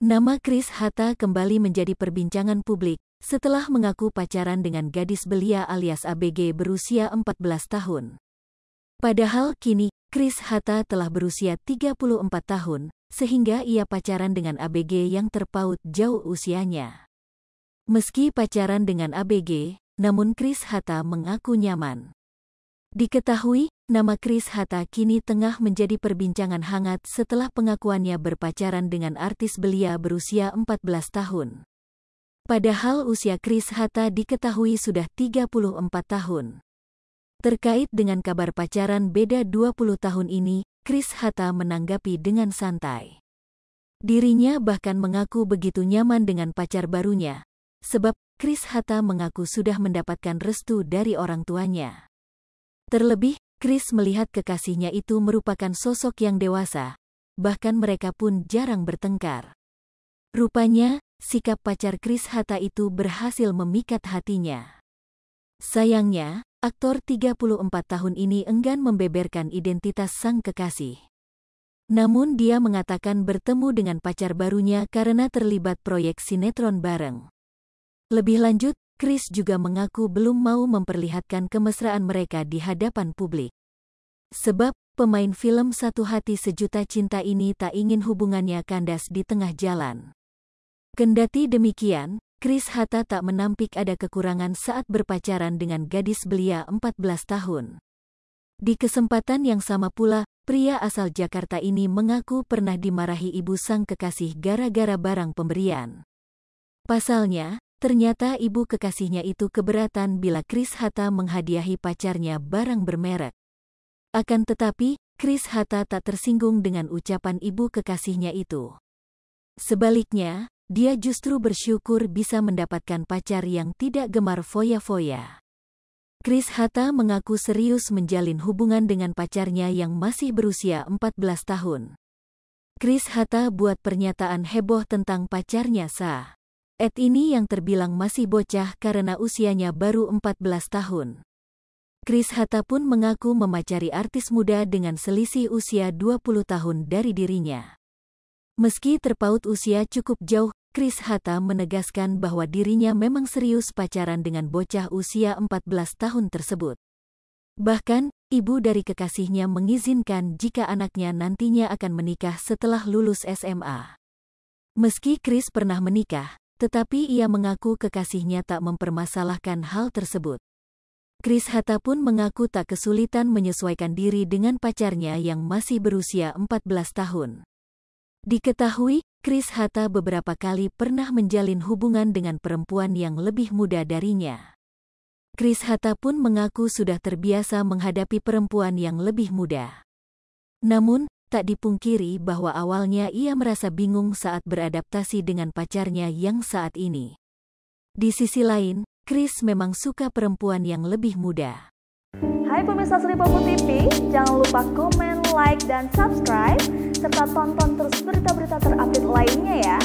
Nama Chris Hatta kembali menjadi perbincangan publik setelah mengaku pacaran dengan gadis belia alias ABG berusia 14 tahun. Padahal kini, Chris Hatta telah berusia 34 tahun, sehingga ia pacaran dengan ABG yang terpaut jauh usianya. Meski pacaran dengan ABG, namun Chris Hatta mengaku nyaman. Diketahui, nama Chris Hatta kini tengah menjadi perbincangan hangat setelah pengakuannya berpacaran dengan artis belia berusia 14 tahun. Padahal usia Chris Hatta diketahui sudah 34 tahun. Terkait dengan kabar pacaran beda 20 tahun ini, Chris Hatta menanggapi dengan santai. Dirinya bahkan mengaku begitu nyaman dengan pacar barunya, sebab Chris Hatta mengaku sudah mendapatkan restu dari orang tuanya. Terlebih, Chris melihat kekasihnya itu merupakan sosok yang dewasa, bahkan mereka pun jarang bertengkar. Rupanya, sikap pacar Chris Hatta itu berhasil memikat hatinya. Sayangnya, aktor 34 tahun ini enggan membeberkan identitas sang kekasih. Namun dia mengatakan bertemu dengan pacar barunya karena terlibat proyek sinetron bareng. Lebih lanjut, Chris juga mengaku belum mau memperlihatkan kemesraan mereka di hadapan publik. Sebab, pemain film Satu Hati Sejuta Cinta ini tak ingin hubungannya kandas di tengah jalan. Kendati demikian, Chris Hatta tak menampik ada kekurangan saat berpacaran dengan gadis belia 14 tahun. Di kesempatan yang sama pula, pria asal Jakarta ini mengaku pernah dimarahi ibu sang kekasih gara-gara barang pemberian. Pasalnya, Ternyata ibu kekasihnya itu keberatan bila Chris Hatta menghadiahi pacarnya barang bermerek. Akan tetapi, Chris Hatta tak tersinggung dengan ucapan ibu kekasihnya itu. Sebaliknya, dia justru bersyukur bisa mendapatkan pacar yang tidak gemar foya-foya. Chris Hatta mengaku serius menjalin hubungan dengan pacarnya yang masih berusia 14 tahun. Chris Hatta buat pernyataan heboh tentang pacarnya Sa. Ed ini yang terbilang masih bocah karena usianya baru 14 tahun. Chris Hatta pun mengaku memacari artis muda dengan selisih usia 20 tahun dari dirinya. Meski terpaut usia cukup jauh, Chris Hatta menegaskan bahwa dirinya memang serius pacaran dengan bocah usia 14 tahun tersebut. Bahkan, ibu dari kekasihnya mengizinkan jika anaknya nantinya akan menikah setelah lulus SMA. Meski Chris pernah menikah, tetapi ia mengaku kekasihnya tak mempermasalahkan hal tersebut. Chris Hatta pun mengaku tak kesulitan menyesuaikan diri dengan pacarnya yang masih berusia 14 tahun. Diketahui, Chris Hatta beberapa kali pernah menjalin hubungan dengan perempuan yang lebih muda darinya. Chris Hatta pun mengaku sudah terbiasa menghadapi perempuan yang lebih muda. Namun, tak dipungkiri bahwa awalnya ia merasa bingung saat beradaptasi dengan pacarnya yang saat ini. Di sisi lain, Chris memang suka perempuan yang lebih muda. Hai pemirsa Sri Popo TV, jangan lupa komen, like, dan subscribe, serta tonton terus berita-berita terupdate lainnya ya.